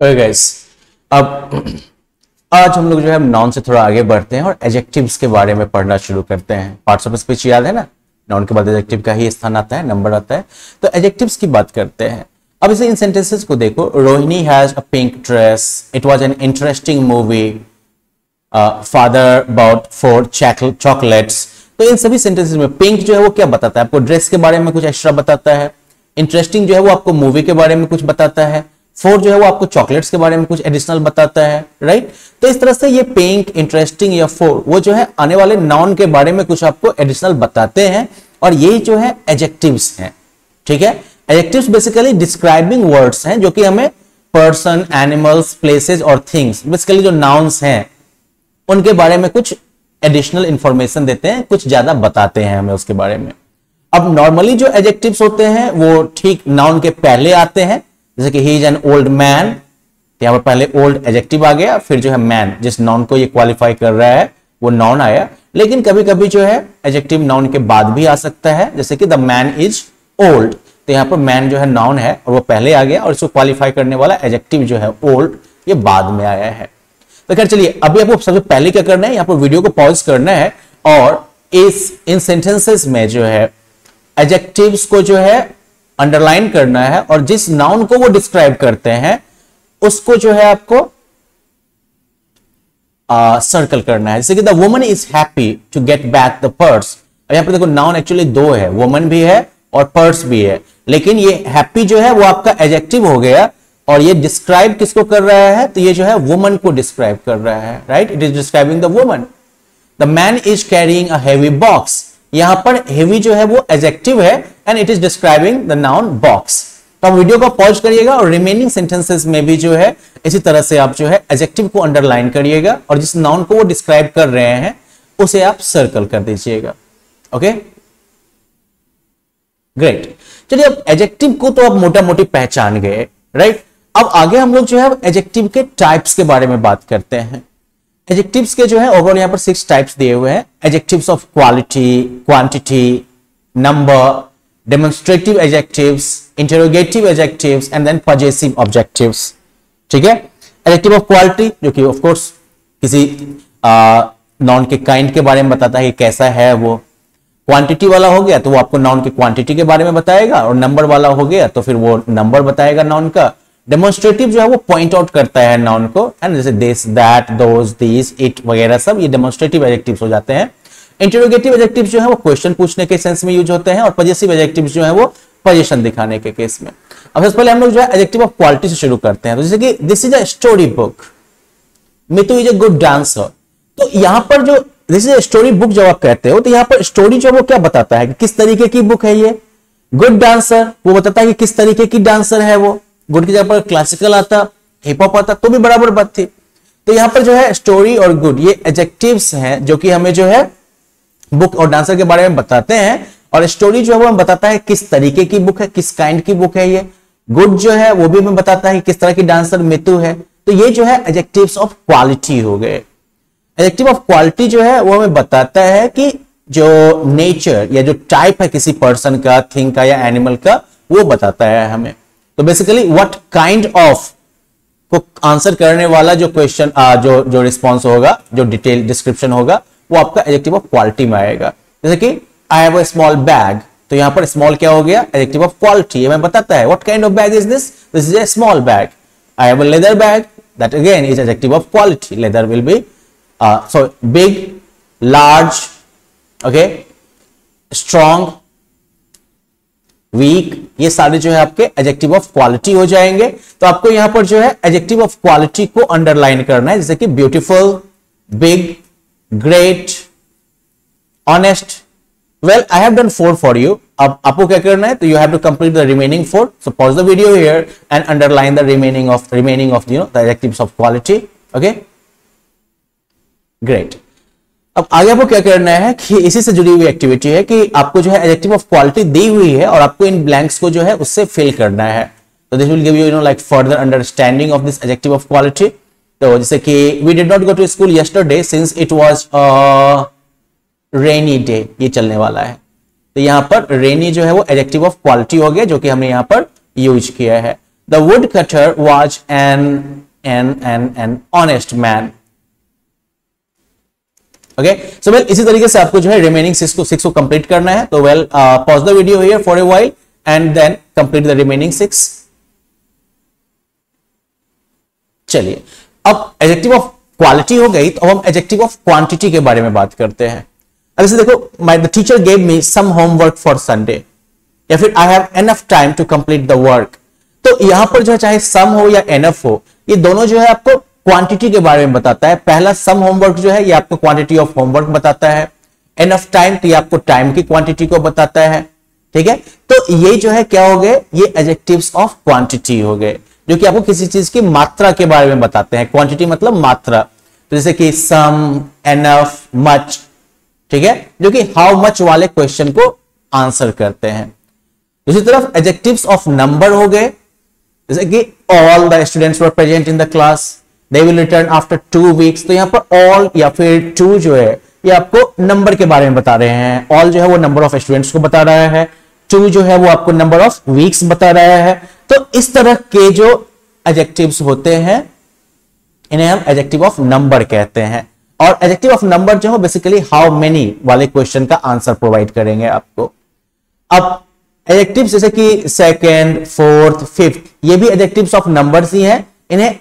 Guys अब, आज हम लोग जो है नाउन से थोड़ा आगे बढ़ते हैं और एजेक्टिव्स के बारे में पढ़ना शुरू करते हैं। पार्ट्स ऑफ़ स्पीच याद है ना? नॉन के बाद एजेक्टिव का ही स्थान आता है नंबर आता है। तो एजेक्टिव्स की बात करते हैं। अब इसे इन सेंटेंसेस को देखो। Rohini has a pink dress it was an interesting movie father about four chocolates तो इन सभी सेंटेंसेस में पिंक जो है, वो क्या बताता है? आपको ड्रेस के बारे में कुछ एक्स्ट्रा बताता है। इंटरेस्टिंग जो है, वो आपको मूवी के बारे में कुछ बताता है। फोर जो है वो आपको चॉकलेट्स के बारे में कुछ एडिशनल बताता है राइट तो इस तरह से ये पिंक इंटरेस्टिंग या फोर वो जो है आने वाले नाउन के बारे में कुछ आपको एडिशनल बताते हैं और ये जो है एजेक्टिव्स हैं, ठीक है? एजेक्टिव्स बेसिकली डिस्क्राइबिंग वर्ड्स हैं, जो कि हमें पर्सन एनिमल्स प्लेसेस और थिंग्स बेसिकली जो नाउन्स हैं, उनके बारे में कुछ एडिशनल इंफॉर्मेशन देते हैं, कुछ ज़्यादा बताते हैं हमें उसके बारे में। अब नॉर्मली जो एजेक्टिव्स होते हैं, वो ठीक नाउन के पहले आते हैं जैसे कि he is an old man यहाँ पर पहले ओल्ड एजेक्टिव आ गया, फिर जो है मैन जिस नॉन को ये क्वालिफाई कर रहा है, वो नॉन आया। लेकिन कभी कभी जो है एजेक्टिव नॉन के बाद भी आ सकता है, जैसे कि द मैन इज़ ओल्ड तो यहाँ पर मैन जो है नॉन है, और वो पहले आ गया, और इसको क्वालिफाई करने वाला एजेक्टिव जो है ओल्ड ये बाद में आया है। तो खैर चलिए, अभी आपको सबसे पहले क्या करना है, यहाँ पर वीडियो को पॉज करना है, और इस, इन सेंटेंसेस में जो है एजेक्टिव्स को जो है अंडरलाइन करना है और जिस नाउन को वो डिस्क्राइब करते हैं उसको जो है आपको सर्कल uh, करना है। जैसे कि the woman is happy to get back the purse यहाँ पर देखो नाउन एक्चुअली दो है। वुमन भी है और पर्स भी है। लेकिन ये हैप्पी जो है वो आपका एजेक्टिव हो गया और ये डिस्क्राइब किसको कर रहा है? तो ये जो है वुमन को डिस्क्राइब कर रहा है right it is describing the woman the man is carrying a heavy box यहाँ पर हेवी जो है वो एजेक्टिव है and it is describing the noun box तो आप वीडियो को पॉज करिएगा और रिमेनिंग सेंटेंसेस में भी जो है, इसी तरह से आप जो है एजेक्टिव को अंडरलाइन करिएगा और जिस नाउन को वो डिस्क्राइब कर रहे हैं, उसे आप सर्कल कर दीजिएगा। ओके ग्रेट चलिए अब एजेक्टिव को तो आप मोटा मोटी पहचान गए राइट अब आगे हम लोग जो है एजेक्टिव के टाइप्स के बारे में बात करते हैं। एजेक्टिव्स के जो है ओवरऑल यहाँ पर सिक्स टाइप्स दिए हुए हैं। Adjectives of quality quantity number demonstrative adjectives interrogative adjectives and then possessive objectives ठीक है? एजेक्टिव ऑफ़ क्वालिटी जो कि ऑफ़ कोर्स किसी नॉन के काइंड के बारे में बताता है कि कैसा है वो। क्वांटिटी वाला हो गया तो वो आपको नॉन के क्वांटिटी के बारे में बताएगा, और नंबर वाला हो गया तो फिर वो नंबर बताएगा नॉन का। डेमोन्स्ट्रेटिव जो है वो पॉइंट आउट करता है नाउन को, है ना? जैसे this that those this it वगैरह सब, ये डेमोन्स्ट्रेटिव एजेक्टिव्स हो जाते हैं। इंटरोगेटिव एजेक्टिव जो है वो क्वेश्चन पूछने के सेंस में यूज़ होते हैं और पॉजिटिव एजेक्टिव जो है वो पोजिशन दिखाने के केस में। अब सबसे पहले हम लोग जो है एजेक्टिव ऑफ़ क्वालिटी से शुरू करते हैं। तो जैसे कि this is a story book Mitu is a good dancer तो यहाँ पर जो this is a story book जब आप कहते हो तो यहाँ पर स्टोरी जो है वो क्या बताता है कि किस तरीके की बुक है ये? गुड डांसर वो बताता है कि किस तरीके की डांसर है वो। गुड की जगह पर क्लासिकल आता हिप हॉप आता तो भी बराबर बात थी। तो यहाँ पर जो है स्टोरी और गुड ये एजेक्टिव्स हैं जो कि हमें जो है बुक और डांसर के बारे में बताते हैं और स्टोरी जो है वो हमें बताता है किस तरीके की बुक है, किस काइंड की बुक है ये। गुड जो है वो भी हमें बताता है किस तरह की डांसर मितु है। तो ये जो है एजेक्टिव्स ऑफ़ क्वालिटी हो गए। एजेक्टिव ऑफ़ क्वालिटी जो है वो हमें बताता है कि जो नेचर या जो टाइप है किसी पर्सन का थिंग का या एनिमल का, वो बताता है हमें। तो बेसिकली व्हाट काइंड ऑफ़ को आंसर करने वाला जो क्वेश्चन जो जो रिस्पॉन्स होगा, जो डिटेल डिस्क्रिप्शन होगा, वो आपका एजेक्टिव ऑफ़ क्वालिटी में आएगा। जैसे कि I have a small bag तो यहाँ पर स्मॉल क्या हो गया? एजेक्टिव ऑफ़ क्वालिटी हमें बताता है। What kind of bag is this this is a small bag I have a leather bag that again is adjective of quality leather will be so big large okay strong weak ये सारे जो है आपके adjective of quality हो जाएँगे। तो आपको यहाँ पर जो है एजेक्टिव ऑफ़ क्वालिटी को अंडरलाइन करना है, जैसे कि beautiful big great honest well I have done four for you अब आपको क्या करना है? तो you have to complete the remaining four so pause the video here and underline the remaining of remaining of you know the adjectives of quality okay great अब आगे आपको क्या करना है कि इसी से जुड़ी हुई एक्टिविटी है कि आपको जो है एडजेक्टिव ऑफ़ क्वालिटी दी हुई है और आपको इन ब्लैंक्स को जो है उससे फिल करना है। तो this will give you know like further understanding of this adjective of quality तो जैसे कि we did not go to school yesterday since it was rainy day ये चलने वाला है। तो यहाँ पर रेनी जो है वो एडजेक्टिव ऑफ़ क्वालिटी हो गया, जो कि हमने यहाँ पर यूज़ किया है। The wood cutter was an an an an honest man okay so well इसी तरीके से आपको जो है रिमेनिंग सिक्स को सिक्स को कंप्लीट करना है। तो well pause the video here for a while and then complete the remaining six चलिए। अब एडजेक्टिव ऑफ़ क्वालिटी हो गई तो अब हम एडजेक्टिव ऑफ़ क्वांटिटी के बारे में बात करते हैं। अब इसे देखो my the teacher gave me some homework for Sunday या फिर I have enough time to complete the work तो यहाँ पर जो है, चाहे सम हो या एनफ हो, ये दोनों जो है आपको क्वांटिटी के बारे में बताता है। पहला सम होमवर्क जो है, ये आपको क्वांटिटी ऑफ़ होमवर्क बताता है। एनफ टाइम तो ये आपको टाइम की क्वांटिटी को बताता है। ठीक है? तो ये जो है, क्या हो गए? ये एजेक्टिव्स ऑफ़ क्वांटिटी हो गए, जो कि आपको किसी चीज़ की मात्रा के बारे में बताते हैं। क्वांटिटी मतलब मात्रा। तो जैसे कि सम एनफ मच ठीक है? जो कि हाउ मच वाले क्वेश्चन को आंसर करते हैं। दूसरी तरफ़ एजेक्टिव्स ऑफ़ नंबर हो गए। जैसे कि all the students were present in the class they will return after two weeks तो यहाँ पर ऑल या फिर टू जो है, ये आपको नंबर के बारे में बता रहे हैं। ऑल जो है वो नंबर ऑफ़ स्टूडेंट्स को बता रहा है। टू जो है वो आपको नंबर ऑफ़ वीक्स बता रहा है। तो इस तरह के जो एजेक्टिव्स होते हैं, इन्हें हम एजेक्टिव ऑफ़ नंबर कहते हैं। और एजेक्टिव ऑफ़ नंबर जो है बेसिकली हाउ मेनी वाले क्वेश्चन का आंसर प्रोवाइड करेंगे आपको। अब एजेक्टिव जैसे कि सेकेंड फोर्थ फिफ्थ ये भी एजेक्टिव्स ऑफ़ नंबर्स ही हैं। इन्हें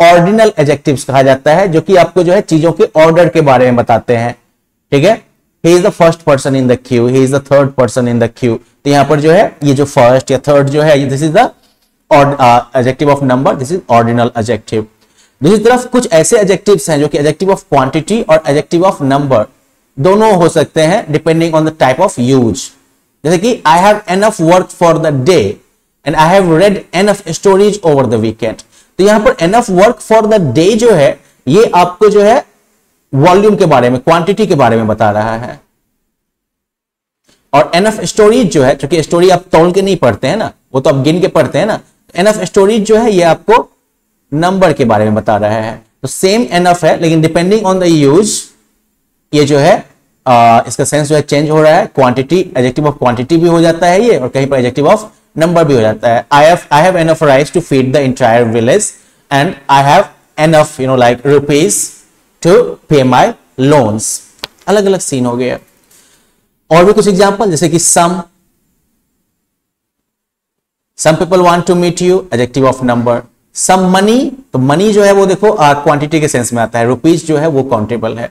ऑर्डिनल एजेक्टिव्स कहा जाता है, जो कि आपको जो है चीज़ों के ऑर्डर के बारे में बताते हैं। ठीक है? He is the first person in the queue he is the third person in the queue तो यहाँ पर जो है, ये जो फ़र्स्ट या थर्ड जो है this is the adjective of number this is ordinal adjective दूसरी तरफ़ कुछ ऐसे एजेक्टिव्स हैं जो कि एजेक्टिव ऑफ़ क्वांटिटी और एजेक्टिव ऑफ़ नंबर दोनों हो सकते हैं depending on the type of use जैसे कि I have enough work for the day and I have read enough stories over the weekend तो यहाँ पर enough work for the day जो है ये आपको जो है वॉल्यूम के बारे में क्वांटिटी के बारे में बता रहा है। और एनफ स्टोरीज जो है क्योंकि स्टोरी आप तोड़ के नहीं पढ़ते हैं ना वो तो आप गिन के पढ़ते हैं ना एनफ स्टोरीज जो है ये आपको नंबर के बारे में बता रहा है। तो सेम एनफ है लेकिन डिपेंडिंग ऑन द यूज़ ये जो है आ, इसका सेंस जो है चेंज हो रहा है क्वांटिटी एजेक्टिव ऑफ़ क्वांटिटी भी हो जाता है ये और कहीं पर एजेक्टिव ऑफ़ नंबर भी हो जाता है. I have I have enough rice to feed the entire village and I have enough you know like rupees to pay my loans अलग अलग सीन हो गया और भी कुछ एग्ज़ाम्पल जैसे कि some some people want to meet you adjective of number some money तो मनी जो है वो देखो क्वांटिटी के सेंस में आता है. रुपीज़ जो है वो काउंटेबल है.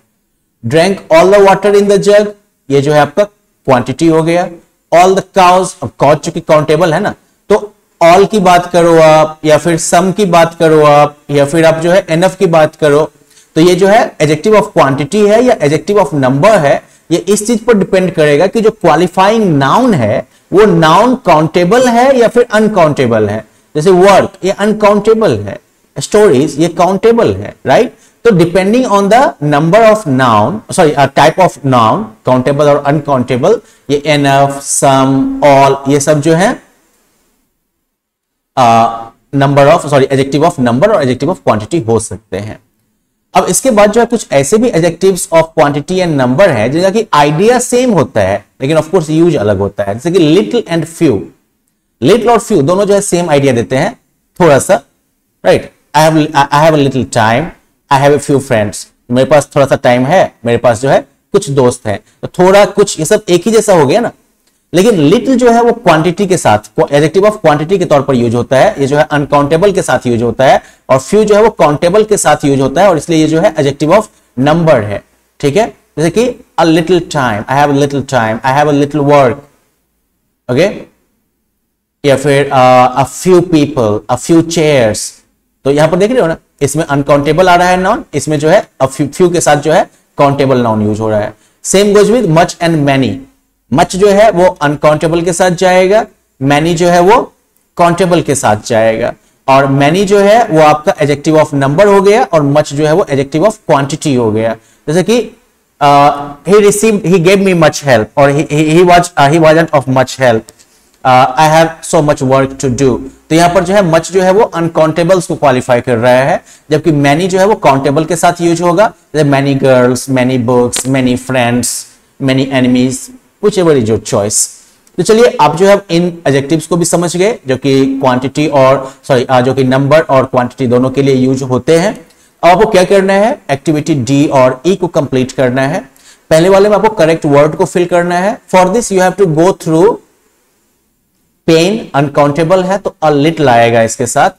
Drank all the water in the jug ये जो है आपका क्वांटिटी हो गया. ऑल द काउज अब काउज चूँकि काउंटेबल है ना तो ऑल की बात करो आप, या फिर सम की बात करो आप, या फिर आप जो है एनफ की बात करो तो ये जो है एजेक्टिव ऑफ़ क्वांटिटी है या एजेक्टिव ऑफ़ नंबर है, ये इस चीज़ पर डिपेंड करेगा कि जो क्वालिफाइंग नाउन है, वो नाउन काउंटेबल है या फिर अनकाउंटेबल है। जैसे वर्क ये अनकाउंटेबल है। स्टोरीज ये काउंटेबल है राइट तो depending on the number of noun sorry type of noun countable और अनकाउंटेबल ये एनफ सम ऑल ये सब जो है number of sorry adjective of number और एजेक्टिव ऑफ़ क्वांटिटी हो सकते हैं। अब इसके बाद जो है कुछ ऐसे भी adjectives of quantity and number है, जिनका कि आइडिया सेम होता है, लेकिन ऑफ़ कोर्स यूज़ अलग होता है। जैसे कि लिटिल एंड फ्यू लिटिल और फ्यू दोनों जो है सेम आइडिया देते हैं, थोड़ा सा right I have I have little time I have a few friends मेरे पास थोड़ा सा टाइम है, मेरे पास जो है कुछ दोस्त हैं। तो थोड़ा कुछ ये सब एक ही जैसा हो गया ना। लेकिन लिटिल जो है वो क्वांटिटी के साथ एजेक्टिव ऑफ़ क्वांटिटी के तौर पर यूज़ होता है। ये जो है अनकाउंटेबल के साथ यूज़ होता है और फ्यू जो है वो काउंटेबल के साथ यूज़ होता है और इसलिए ये जो है एजेक्टिव ऑफ़ नंबर है। ठीक है? जैसे कि a little time I have little time I have a little work okay या फिर a few people a few chairs तो यहाँ पर देख रहे हो ना? इसमें अनकाउंटेबल आ रहा है नॉन इसमें जो है फ्यू, के साथ जो है काउंटेबल नॉन यूज़ हो रहा है। Same goes with much and many much जो है वो अनकाउंटेबल के साथ जाएगा मैनी जो है वो काउंटेबल के साथ जाएगा। और मैनी जो है वो आपका एजेक्टिव ऑफ़ नंबर हो गया और मच जो है वो एजेक्टिव ऑफ़ क्वांटिटी हो गया। जैसे कि he receive he gave me much help और he was he wasn't of much help I have so much work to do तो यहाँ पर जो है मच जो है वो अनकाउंटेबल्स को क्वालिफाई कर रहा है, जबकि मैनी जो है वो काउंटेबल के साथ यूज़ होगा। Many girls many books many friends many enemies whichever is your choice. तो चलिए आप जो है इन एजेक्टिव्स को भी समझ गए, जो कि क्वांटिटी और सॉरी जो कि नंबर और क्वांटिटी दोनों के लिए यूज़ होते हैं। अब आपको क्या करना है? एक्टिविटी डी और ई e को कंप्लीट करना है। पहले वाले में आपको करेक्ट वर्ड को फिल करना है। For this you have to go through pen uncountable है तो अ लिटिल आएगा इसके साथ।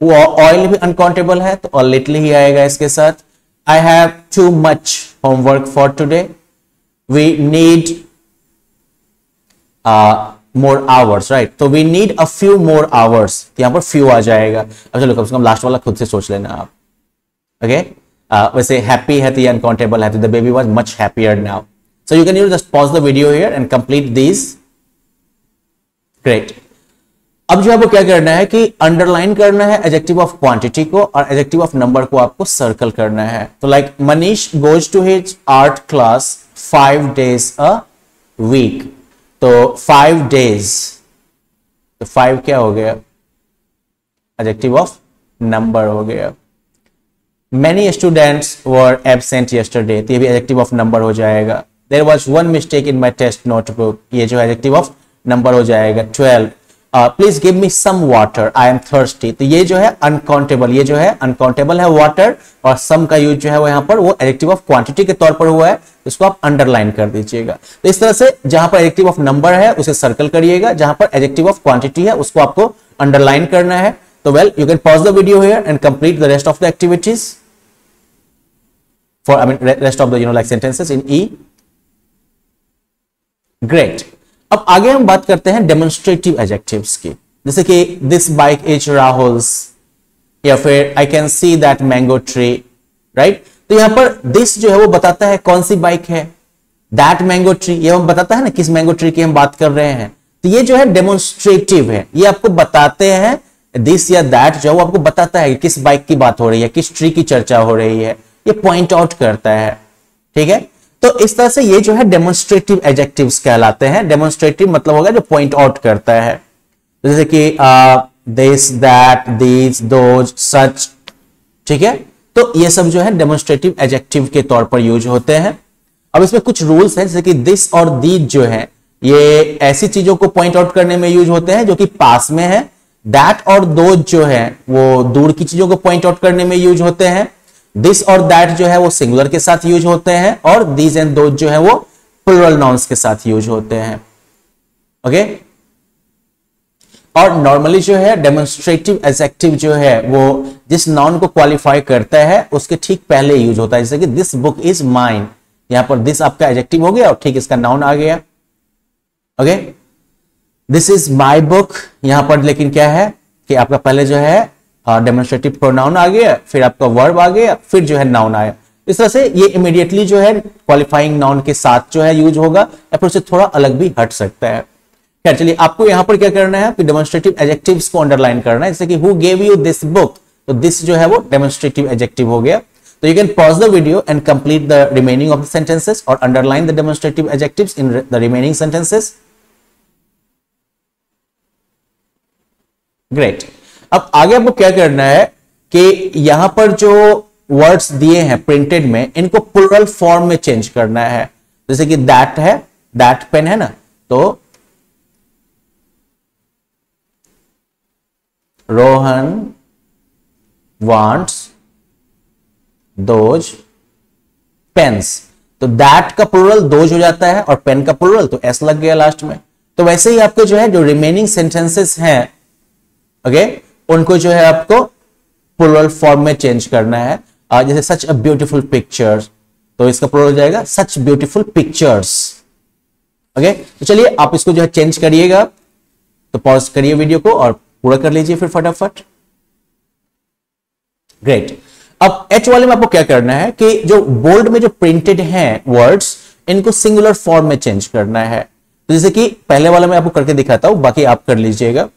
ऑयल भी अनकाउंटेबल है तो अ लिटिल ही आएगा इसके साथ। I have too much homework for today we need more hours right तो we need a few more hours यहाँ पर फ्यू आ जाएगा। अब चलो कम से कम लास्ट वाला खुद से सोच लेना आप। ओके uh, वैसे हैप्पी है तो अनकाउंटेबल है तो the baby was much happier now so you can you just pause the video here and complete this great अब जो आपको क्या करना है कि अंडरलाइन करना है एजेक्टिव ऑफ़ क्वांटिटी को और एजेक्टिव ऑफ़ नंबर को आपको सर्कल करना है। तो like Manish goes to his art class five days a week तो फाइव डेज़ तो फाइव क्या हो गया? एजेक्टिव ऑफ़ नंबर हो गया। Many students were absent yesterday तो ये भी एजेक्टिव ऑफ़ नंबर हो जाएगा। There was one mistake in my test notebook ये जो एजेक्टिव ऑफ़ नंबर हो जाएगा twelve. Please give me some water I am thirsty तो ये जो है अनकाउंटेबल ये जो है अनकाउंटेबल है वाटर और सम का यूज़ जो है वो यहाँ पर वो एडिक्टिव ऑफ़ क्वांटिटी के तौर पर हुआ है। इसको आप अंडरलाइन कर दीजिएगा। तो इस तरह से जहाँ पर एडिक्टिव ऑफ़ नंबर है, उसे सर्कल करिएगा। जहाँ पर एडिक्टिव ऑफ़ क्वांटिटी है, उसको आपको अंडरलाइन करना है। तो well you can pause the video here and complete the rest of the activities for I mean rest of the you know like sentences in E great अब आगे हम बात करते हैं डेमोन्स्ट्रेटिव एजेक्टिव्स की। जैसे कि दिस बाइक इज़ राहुल्स या फिर I can see that mango tree right तो यहाँ पर दिस जो है वो बताता है कौन सी बाइक है। दैट मैंगो ट्री ये हम बताता है ना किस मैंगो ट्री की हम बात कर रहे हैं। तो ये जो है डेमोन्स्ट्रेटिव है। ये आपको बताते हैं दिस या दैट जो आपको बताता है किस बाइक की बात हो रही है, किस ट्री की चर्चा हो रही है। ये पॉइंट आउट करता है। ठीक है? तो इस तरह से ये जो है डेमोन्स्ट्रेटिव एजेक्टिव्स कहलाते हैं। डेमोन्स्ट्रेटिव मतलब होगा जो पॉइंट आउट करता है। जैसे कि this that these those such ठीक है? तो ये सब जो है डेमोन्स्ट्रेटिव एजेक्टिव के तौर पर यूज़ होते हैं। अब इसमें कुछ रूल्स हैं, जैसे कि दिस और दीज जो है, ये ऐसी चीज़ों को पॉइंट आउट करने में यूज़ होते हैं जो कि पास में है। दैट और दोज जो है, वो दूर की चीज़ों को पॉइंट आउट करने में यूज़ होते हैं। दिस और दैट जो है वो सिंगुलर के साथ यूज़ होते हैं और दीज एंड दो जो है वो प्लूरल नाउंस के साथ यूज़ होते हैं। ओके और नॉर्मली जो है डेमोन्स्ट्रेटिव एजेक्टिव जो है वो जिस नाउन को क्वालिफाई करता है, उसके ठीक पहले यूज़ होता है। जैसे कि दिस बुक इज़ माइन यहाँ पर दिस आपका एजेक्टिव हो गया और ठीक इसका नाउन आ गया। Okay this is my book यहाँ पर लेकिन क्या है कि आपका पहले जो है डेमोन्स्ट्रेटिव प्रोनाउन आ गया, फिर आपका वर्ब आ गया, फिर जो है नाउन आया। इस तरह से ये इमीडिएटली जो है क्वालिफाइंग नाउन के साथ जो है यूज़ होगा या फिर उससे थोड़ा अलग भी हट सकता है। खैर, चलिए, आपको यहाँ पर क्या करना है? कि डेमोन्स्ट्रेटिव एजेक्टिव्स को अंडरलाइन करना है। जैसे कि who gave you this book तो दिस जो है वो डेमोन्स्ट्रेटिव एजेक्टिव हो गया। तो you can pause the video and complete the remaining of the sentences और underline the demonstrative adjectives in the remaining sentences great अब आगे आपको क्या करना है कि यहाँ पर जो वर्ड्स दिए हैं प्रिंटेड में, इनको प्लूरल फॉर्म में चेंज करना है। जैसे कि दैट है दैट पेन है ना? तो रोहन वांट्स दोज पेन्स तो दैट का प्लूरल दोज हो जाता है और पेन का प्लूरल तो एस लग गया लास्ट में। तो वैसे ही आपके जो है, जो रिमेनिंग सेंटेंसेस हैं ओके okay? उनको जो है आपको प्लूरल फॉर्म में चेंज करना है। जैसे सच अ ब्यूटीफुल पिक्चर तो इसका प्लूरल हो जाएगा सच ब्यूटीफुल पिक्चर्स ओके तो चलिए, आप इसको जो है चेंज करिएगा। तो पॉज करिए वीडियो को और पूरा कर लीजिए फिर फटाफट। ग्रेट अब एच वाले में आपको क्या करना है कि जो बोल्ड में जो प्रिंटेड हैं वर्ड्स इनको सिंगुलर फॉर्म में चेंज करना है। तो जैसे कि पहले वाला मैं आपको करके दिखाता हूँ, बाकी आप कर लीजिएगा।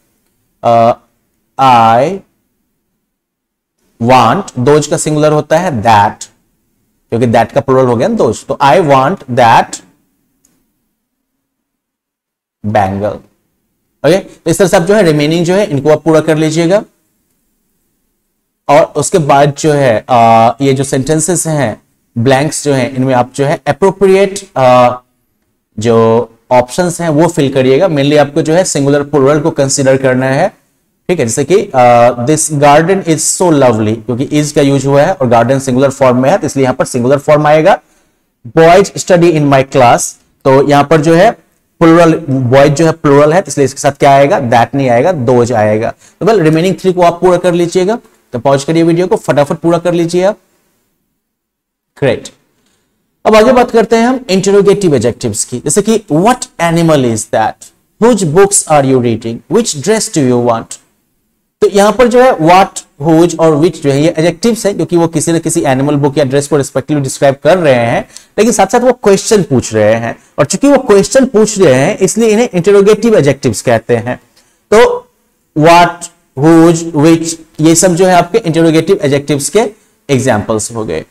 आई वांट दोज का सिंगुलर होता है दैट क्योंकि दैट का प्लूरल हो गया ना दोज तो I want that bangle okay तो इस तरह से आप जो है रिमेनिंग जो है इनको आप पूरा कर लीजिएगा। और उसके बाद जो है आ, ये जो सेंटेंसेस हैं ब्लैंक्स जो है इनमें आप जो है अप्रोप्रिएट जो ऑप्शन हैं वो फिल करिएगा। मेनली आपको जो है सिंगुलर प्लूरल को कंसिडर करना है। ठीक है, जैसे कि this garden is so lovely क्योंकि इज़ का यूज़ हुआ है और गार्डन सिंगुलर फॉर्म में है तो इसलिए यहाँ पर सिंगुलर फॉर्म आएगा। Boys study in my class तो यहाँ पर जो है प्लूरल बॉयज़ जो है प्लूरल है तो इसलिए इसके साथ क्या आएगा? दैट नहीं आएगा दोज आएगा। तो वेल रिमेनिंग थ्री को आप पूरा कर लीजिएगा। तो पॉज करिए वीडियो को, फटाफट पूरा कर लीजिए आप। ग्रेट अब आगे बात करते हैं हम इंटरोगेटिव एजेक्टिव्स की। जैसे कि what animal is that whose books are you reading which dress do you want तो यहाँ पर जो है व्हाट हुज और विच जो है ये एजेक्टिव्स है क्योंकि वो किसी न किसी एनिमल बुक या ड्रेस को रिस्पेक्टिवली डिस्क्राइब कर रहे हैं, लेकिन साथ साथ वो क्वेश्चन पूछ रहे हैं। और चूँकि वो क्वेश्चन पूछ रहे हैं, इसलिए इन्हें इंटरोगेटिव एजेक्टिव्स कहते हैं। तो व्हाट हुज विच ये सब जो है आपके इंटरोगेटिव एजेक्टिव्स के एग्जाम्पल्स हो गए।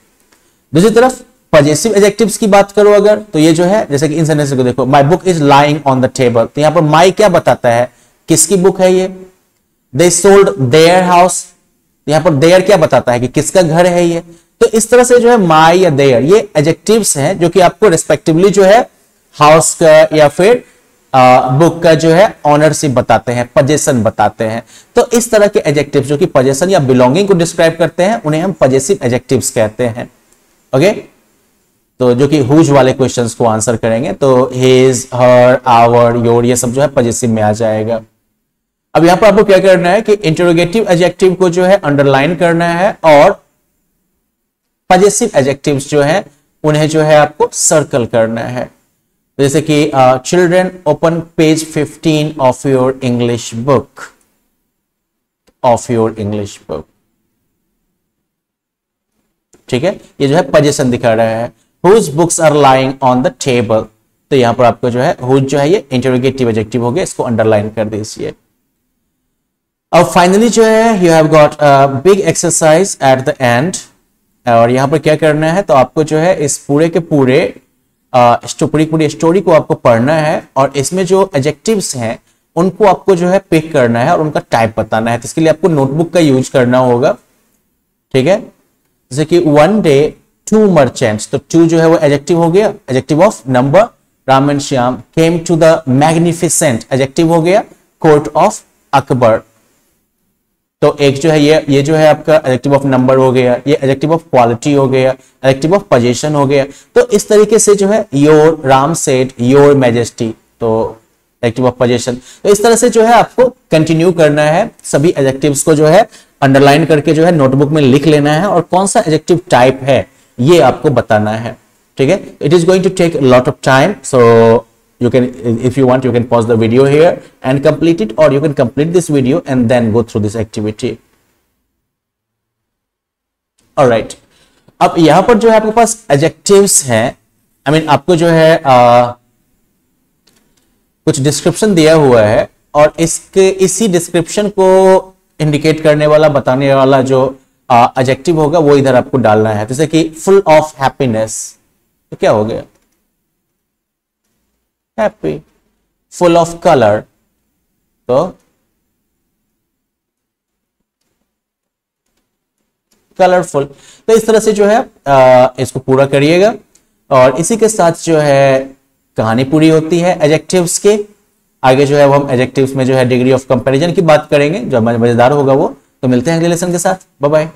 दूसरी तरफ़ पॉजिटिव एजेक्टिव्स की बात करो अगर तो ये जो है, जैसे कि इन सेंटेंस को देखो my book is lying on the table तो यहाँ पर माई क्या बताता है? किसकी बुक है ये? दे सोल्ड देयर हाउस यहाँ पर देयर क्या बताता है कि किसका घर है ये? तो इस तरह से जो है माई या देयर ये एजेक्टिव्स हैं जो कि आपको रिस्पेक्टिवली जो है हाउस का या फिर बुक का जो है ऑनरशिप बताते हैं पजेशन बताते हैं। तो इस तरह के एजेक्टिव जो कि पजेशन या बिलोंगिंग को डिस्क्राइब करते हैं, उन्हें हम पजेसिव एजेक्टिव्स कहते हैं। ओके तो जो कि हुज वाले क्वेश्चंस को आंसर करेंगे तो हिज हर आवर योर ये सब जो है पजेसिव में आ जाएगा। अब यहाँ पर आपको क्या करना है कि इंटरोगेटिव एजेक्टिव को जो है अंडरलाइन करना है और पजेसिव एजेक्टिव जो है, उन्हें जो है आपको सर्कल करना है। जैसे कि children open page 15 of your English book of your English book ठीक है? ये जो है पजेशन दिखा रहा है। Whose books are lying on the table तो यहाँ पर आपको जो है हुज जो है ये इंटरोगेटिव एडजेक्टिव हो गया, इसको अंडरलाइन कर दीजिए। अब फाइनली जो है you have got big exercise at the end और यहाँ पर क्या करना है तो आपको जो है इस पूरे के पूरे पूरी पूरी स्टोरी को आपको पढ़ना है और इसमें जो एजेक्टिव्स हैं, उनको आपको जो है पिक करना है और उनका टाइप बताना है। तो इसके लिए आपको नोटबुक का यूज़ करना होगा। ठीक है? जैसे कि वन डे टू मर्चेंट्स तो टू जो है वो एजेक्टिव हो गया adjective of number Ram and Shyam came to the magnificent adjective हो गया कोर्ट ऑफ़ अकबर। तो एक जो है ये ये जो है आपका एजेक्टिव ऑफ़ नंबर हो गया, ये एजेक्टिव ऑफ़ क्वालिटी हो गया एजेक्टिव ऑफ़ पोजीशन हो गया। तो इस तरीके से जो है your Ram set your majesty तो एजेक्टिव ऑफ़ पोजीशन तो इस तरह से जो है आपको कंटिन्यू करना है, सभी एजेक्टिव्स को जो है अंडरलाइन करके जो है नोटबुक में लिख लेना है और कौन सा एजेक्टिव टाइप है, ये आपको बताना है। ठीक है? It is going to take lot of time so you can if you want you can pause the video here and complete it or you can complete this video and then go through this activity all right अब यहाँ पर जो है आपके पास adjectives हैं I mean आपको जो है आ, कुछ डिस्क्रिप्शन दिया हुआ है और इसके इसी डिस्क्रिप्शन को इंडिकेट करने वाला बताने वाला जो एजेक्टिव होगा वो इधर आपको डालना है जैसे कि फुल ऑफ़ हैप्पीनेस तो क्या हो गया हैप्पी फुल ऑफ़ कलर तो कलरफुल तो इस तरह से जो है आ, इसको पूरा करिएगा। और इसी के साथ जो है कहानी पूरी होती है एजेक्टिव्स के। आगे जो है वो हम एजेक्टिव्स में जो है डिग्री ऑफ़ कंपैरिजन की बात करेंगे जो मज़ेदार होगा वो। तो मिलते हैं अगले लेसन के साथ। Bye bye